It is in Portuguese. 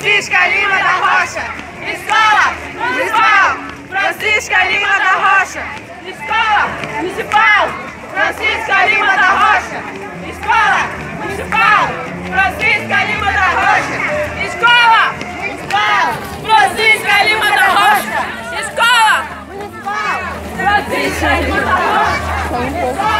Francisca Lima da Rocha. Escola Municipal Francisca Lima da Rocha. Escola Municipal Francisca Lima da Rocha. Escola Municipal Francisca Lima da Rocha. Escola Municipal Francisca Lima da Rocha. Escola Municipal Francisca Lima da Rocha.